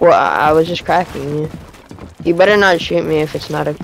Well, I, I was just cracking you. You better not shoot me if it's not a